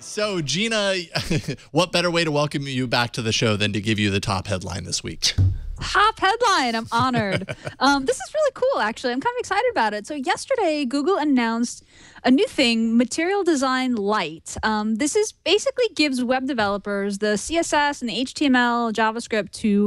So, Gina, what better way to welcome you back to the show than to give you the top headline this week? Top headline. I'm honored. um, this is really cool, actually. I'm kind of excited about it. So, yesterday, Google announced a new thing, Material Design Lite. Um, this is basically gives web developers the CSS and the HTML, JavaScript to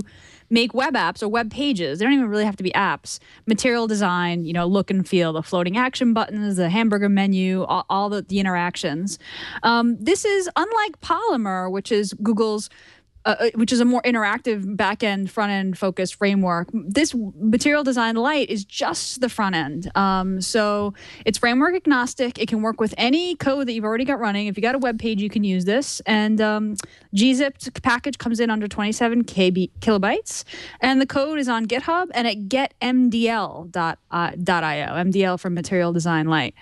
make web apps or web pages. They don't even really have to be apps. Material design, you know, look and feel, the floating action buttons, the hamburger menu, all, all the, the interactions. Um, this is unlike Polymer, which is Google's uh, uh, which is a more interactive back end, front end focused framework. This Material Design Lite is just the front end. Um, so it's framework agnostic. It can work with any code that you've already got running. If you got a web page, you can use this. And um, gzipped package comes in under 27 KB, kilobytes. And the code is on GitHub and at getmdl.io, uh, MDL from Material Design Lite.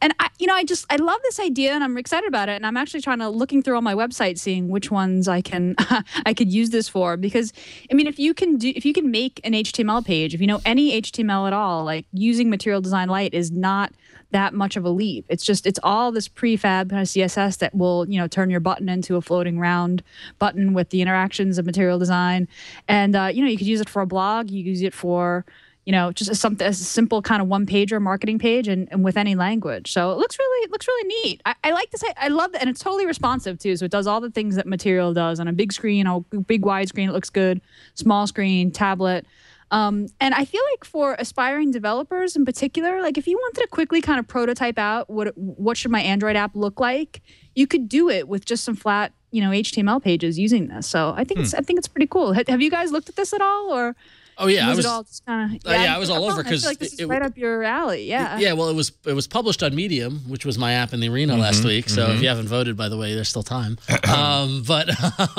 And I, you know, I just I love this idea and I'm excited about it. And I'm actually trying to looking through all my websites, seeing which ones I can I could use this for because I mean if you can do if you can make an HTML page, if you know any HTML at all, like using Material Design Lite is not that much of a leap. It's just it's all this prefab kind of CSS that will you know turn your button into a floating round button with the interactions of Material Design, and uh, you know you could use it for a blog, you could use it for you know, just a, something as a simple kind of one pager marketing page and, and with any language. So it looks really, it looks really neat. I, I like to say, I love that. And it's totally responsive too. So it does all the things that material does on a big screen, a big wide screen. It looks good. Small screen, tablet. Um, and I feel like for aspiring developers in particular, like if you wanted to quickly kind of prototype out what what should my Android app look like, you could do it with just some flat, you know, HTML pages using this. So I think hmm. it's I think it's pretty cool. Have you guys looked at this at all, or Oh yeah, was I was all just kind of yeah, uh, yeah, I was all over because like this it, is right up your alley. Yeah. Yeah, well, it was it was published on Medium, which was my app in the arena mm-hmm, last week. So mm-hmm. if you haven't voted, by the way, there's still time. um, but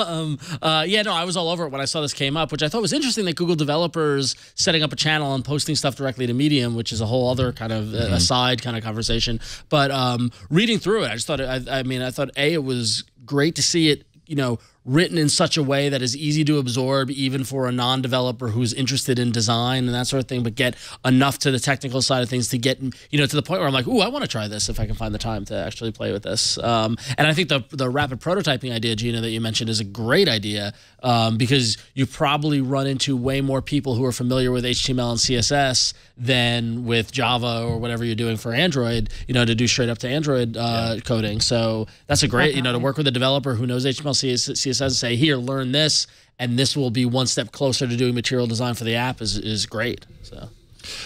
um, uh, yeah, no, I was all over it when I saw this came up, which I thought was interesting that Google developers setting up a channel and posting stuff directly to Medium, which is a whole other kind of uh, mm-hmm. aside kind of conversation. But um, reading through it, I just thought I, I mean, I thought a it was great to see it, you know written in such a way that is easy to absorb even for a non-developer who's interested in design and that sort of thing but get enough to the technical side of things to get you know to the point where i'm like ooh i want to try this if i can find the time to actually play with this. Um, and i think the, the rapid prototyping idea gina that you mentioned is a great idea um, because you probably run into way more people who are familiar with html and css than with java or whatever you're doing for android you know to do straight up to android uh, yeah. coding. So that's a great you know to work with a developer who knows html css says, say, here, learn this, and this will be one step closer to doing material design for the app is, is great. So.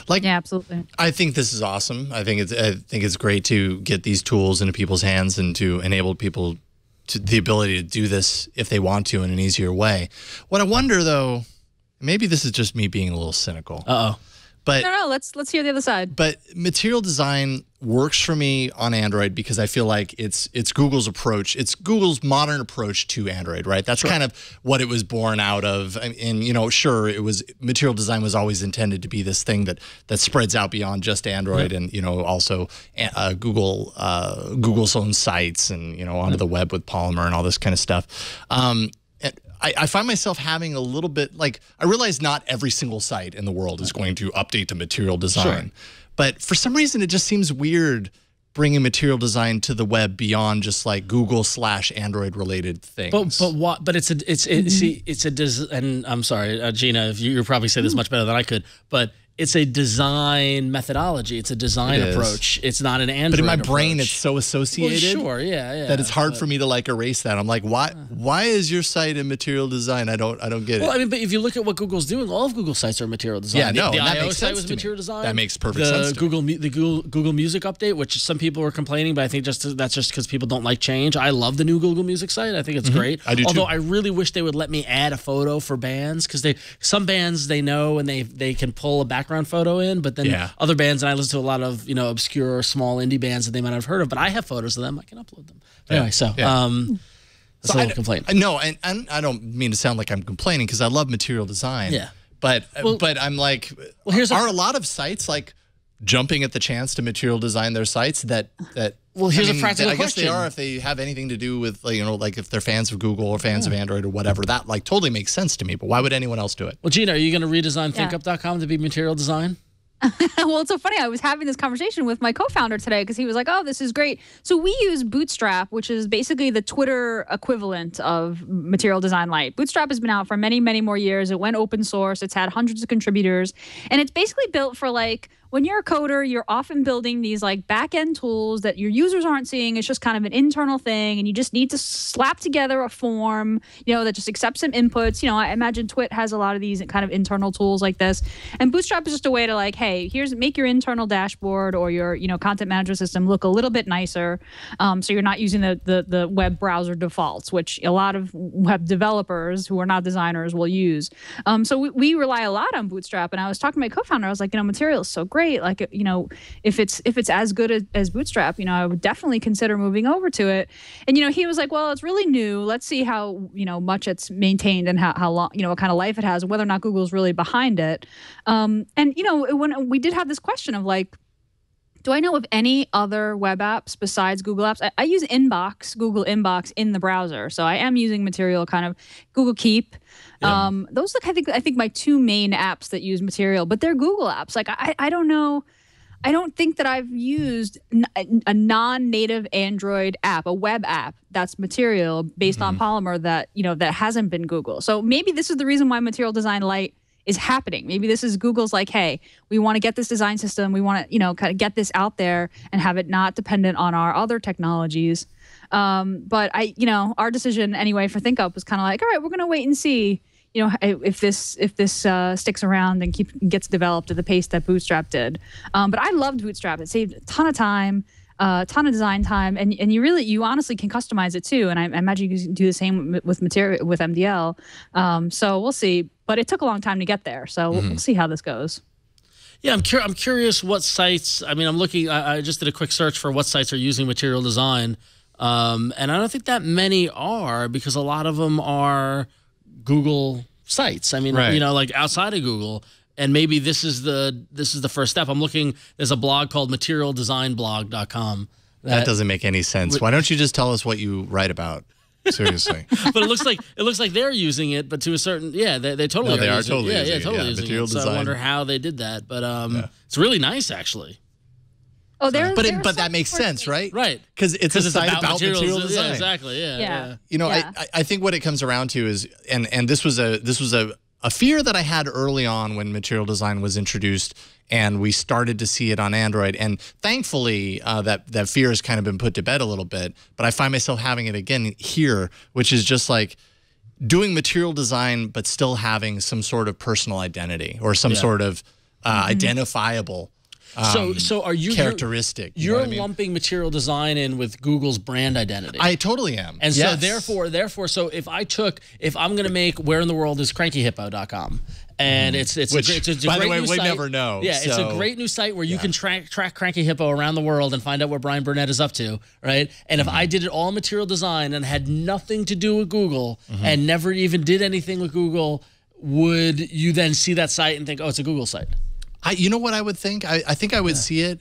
Like yeah, absolutely. I think this is awesome. I think it's I think it's great to get these tools into people's hands and to enable people to the ability to do this if they want to in an easier way. What I wonder though, maybe this is just me being a little cynical. Uh oh. But no, no, let's let's hear the other side. But material design works for me on Android because I feel like it's it's Google's approach. It's Google's modern approach to Android, right? That's sure. kind of what it was born out of. And, you know, sure, it was material design was always intended to be this thing that that spreads out beyond just Android, yeah. and you know, also uh, Google uh, Google's own sites, and you know, onto yeah. the web with Polymer and all this kind of stuff. Um, I, I, find myself having a little bit like I realize not every single site in the world is going to update to material design, sure. but for some reason it just seems weird bringing material design to the web beyond just like Google slash Android related things. But but what? But it's a it's it, mm -hmm. see it's a and I'm sorry, uh, Gina, you, you probably say this much better than I could, but it's a design methodology. It's a design it approach. It's not an Android. But in my approach. brain, it's so associated. Well, sure, yeah, yeah. That it's hard for me to like erase that. I'm like, why? Why is your site in material design? I don't. I don't get it. Well, I mean, but if you look at what Google's doing, all of Google sites are material design. Yeah, no, the, the that I/O makes site was material design. That makes perfect the sense. Google, the Google Google Music update, which some people were complaining, but I think just that's just because people don't like change. I love the new Google Music site. I think it's mm -hmm. great. I do Although too. I really wish they would let me add a photo for bands because they some bands they know and they they can pull a background photo in, but then yeah. other bands bands, and I listen to a lot of you know obscure small indie bands that they might have heard of. But I have photos of them; I can upload them. But anyway, so yeah. um, that's so a little complaint. No, and, and I don't mean to sound like I'm complaining because I love material design. Yeah, but well, but I'm like, well, here's are a, a lot of sites like jumping at the chance to material design their sites that that well here's I mean, a practical I guess question. they are if they have anything to do with like, you know like if they're fans of Google or fans yeah. of Android or whatever that like totally makes sense to me but why would anyone else do it well Gina are you going to redesign yeah. thinkup.com to be material design well, it's so funny. I was having this conversation with my co-founder today because he was like, "Oh, this is great." So we use Bootstrap, which is basically the Twitter equivalent of Material Design Lite. Bootstrap has been out for many, many more years. It went open source. It's had hundreds of contributors, and it's basically built for like when you're a coder, you're often building these like back end tools that your users aren't seeing. It's just kind of an internal thing, and you just need to slap together a form, you know, that just accepts some inputs. You know, I imagine Twit has a lot of these kind of internal tools like this, and Bootstrap is just a way to like, hey, here's make your internal dashboard or your you know content management system look a little bit nicer, um, so you're not using the, the the web browser defaults, which a lot of web developers who are not designers will use. Um, so we, we rely a lot on Bootstrap, and I was talking to my co-founder. I was like, you know, Material is so great great. Like you know, if it's if it's as good as, as Bootstrap, you know, I would definitely consider moving over to it. And you know, he was like, well, it's really new. Let's see how you know much it's maintained and how how long you know what kind of life it has, whether or not Google's really behind it. Um, and you know, when we did have this question of like do I know of any other web apps besides Google Apps? I, I, use Inbox, Google Inbox in the browser, so I am using Material, kind of Google Keep. Yeah. Um, those are, I think, I think my two main apps that use Material, but they're Google apps. Like I, I don't know. I don't think that I've used a non-native Android app, a web app that's Material based mm-hmm. on Polymer that you know that hasn't been Google. So maybe this is the reason why Material Design Lite is happening. Maybe this is Google's like, hey, we want to get this design system, we want to, you know, kind of get this out there and have it not dependent on our other technologies. Um, but I, you know, our decision anyway for ThinkUp was kind of like, all right, we're going to wait and see, you know, if this if this uh, sticks around and keep gets developed at the pace that Bootstrap did. Um, but I loved Bootstrap. It saved a ton of time a uh, ton of design time, and and you really you honestly can customize it too. And I, I imagine you can do the same with material with MDL. Um, so we'll see, but it took a long time to get there. So mm-hmm. we'll, we'll see how this goes. Yeah, I'm, cur- I'm curious what sites. I mean, I'm looking. I, I, just did a quick search for what sites are using material design, um, and I don't think that many are because a lot of them are Google sites. I mean, right. you know, like outside of Google and maybe this is the this is the first step. I'm looking. There's a blog called MaterialDesignBlog.com. That, that doesn't make any sense. Why don't you just tell us what you write about? Seriously. but it looks like it looks like they're using it, but to a certain yeah, they, they totally no, they are, are totally it. yeah, yeah, totally yeah, using material it. Design. So I wonder how they did that, but um, yeah. it's really nice actually. Oh, there. But it, but that makes sense, right? Right. Because it's a site about, about material design. Yeah, exactly. Yeah. Yeah. You know, I I think what it comes around to is, and and this was a this was a a fear that I had early on when material design was introduced and we started to see it on Android. And thankfully, uh, that that fear has kind of been put to bed a little bit. But I find myself having it again here, which is just like doing material design, but still having some sort of personal identity or some yeah. sort of uh, mm-hmm. identifiable um, so, so are you characteristic? You're, you're I mean? lumping material design in with Google's brand identity. I totally am. And yes. so, therefore, therefore, so if I took, if I'm going to make where in the world is crankyhippo.com, and it's it's Which, a, it's, it's a by great the way, new we site. never know. Yeah, so. it's a great new site where you yeah. can track track Cranky Hippo around the world and find out what Brian Burnett is up to, right? And if mm-hmm. I did it all material design and had nothing to do with Google mm-hmm. and never even did anything with Google, would you then see that site and think, oh, it's a Google site? I, you know what I would think? I, I think I would yeah. see it,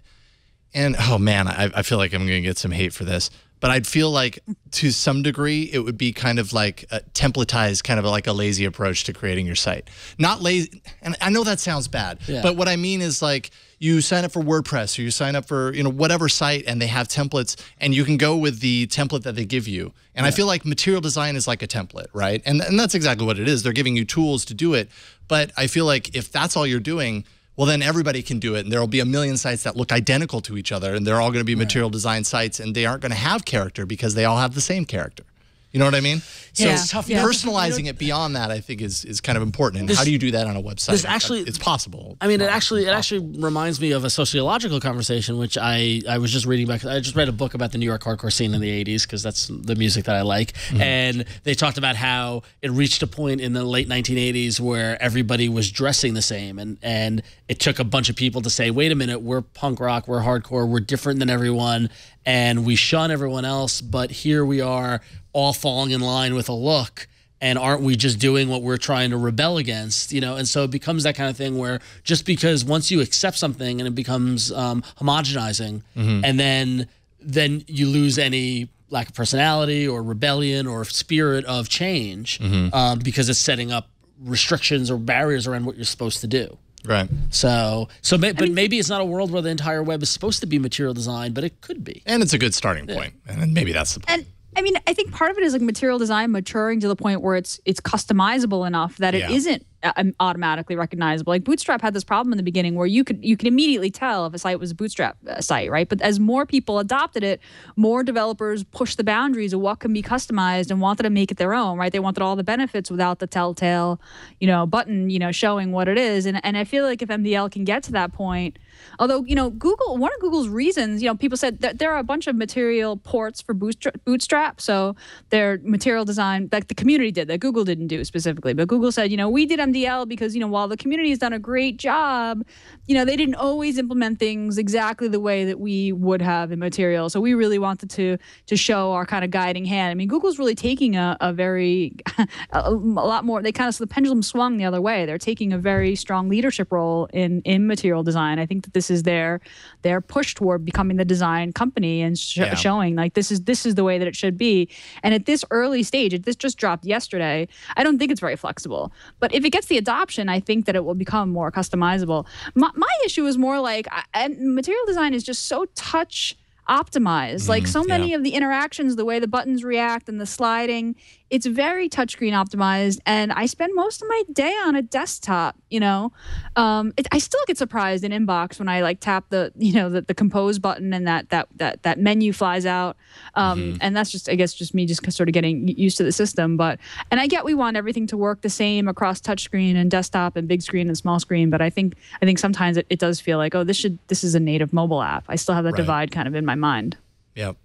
and oh man, I, I feel like I'm going to get some hate for this, but I'd feel like to some degree it would be kind of like a templatized, kind of like a lazy approach to creating your site. Not lazy, and I know that sounds bad, yeah. but what I mean is like you sign up for WordPress or you sign up for you know whatever site, and they have templates, and you can go with the template that they give you. And yeah. I feel like material design is like a template, right? And and that's exactly what it is. They're giving you tools to do it, but I feel like if that's all you're doing well, then everybody can do it. And there will be a million sites that look identical to each other. And they're all going to be right. material design sites. And they aren't going to have character because they all have the same character. You know what I mean? Yeah. So tough, personalizing you know, it beyond that, I think, is is kind of important. And this, how do you do that on a website? This actually, it's possible. I mean, it actually it actually reminds me of a sociological conversation, which I I was just reading back. I just read a book about the New York hardcore scene in the '80s because that's the music that I like, mm-hmm. and they talked about how it reached a point in the late 1980s where everybody was dressing the same, and and it took a bunch of people to say, wait a minute, we're punk rock, we're hardcore, we're different than everyone, and we shun everyone else, but here we are all falling in line with a look and aren't we just doing what we're trying to rebel against you know and so it becomes that kind of thing where just because once you accept something and it becomes um, homogenizing mm-hmm. and then then you lose any lack of personality or rebellion or spirit of change mm-hmm. um, because it's setting up restrictions or barriers around what you're supposed to do Right. So, so, may, but maybe it's not a world where the entire web is supposed to be material design, but it could be. And it's a good starting point. And maybe that's the point. And I mean, I think part of it is like material design maturing to the point where it's it's customizable enough that it Yeah. not automatically recognizable. Like Bootstrap had this problem in the beginning where you could you could immediately tell if a site was a Bootstrap uh, site, right? But as more people adopted it, more developers pushed the boundaries of what can be customized and wanted to make it their own, right? They wanted all the benefits without the telltale, you know, button, you know, showing what it is. And and I feel like if MDL can get to that point, although you know Google, one of Google's reasons, you know, people said that there are a bunch of material ports for Bootstrap, Bootstrap so their material design, like the community did, that Google didn't do specifically, but Google said, you know, we did MDL because you know while the community has done a great job, you know, they didn't always implement things exactly the way that we would have in material. So we really wanted to to show our kind of guiding hand. I mean, Google's really taking a, a very a, a lot more. They kind of so the pendulum swung the other way. They're taking a very strong leadership role in in material design. I think that this is their their push toward becoming the design company and sh- Yeah. showing like this is this is the way that it should be. And at this early stage, it, this just dropped yesterday. I don't think it's very flexible. But if it gets the adoption, I think that it will become more customizable. My, my issue is more like and material design is just so touch optimized. like mm, so yeah. many of the interactions, the way the buttons react and the sliding, it's very touchscreen optimized. And I spend most of my day on a desktop. You know, um, it, I still get surprised in inbox when I like tap the you know the, the compose button and that that that that menu flies out. Um, And that's just I guess just me just sort of getting used to the system. But and I get we want everything to work the same across touchscreen and desktop and big screen and small screen. But I think I think sometimes it, it does feel like oh this should this is a native mobile app. I still have that Right. divide kind of in my mind. Yep.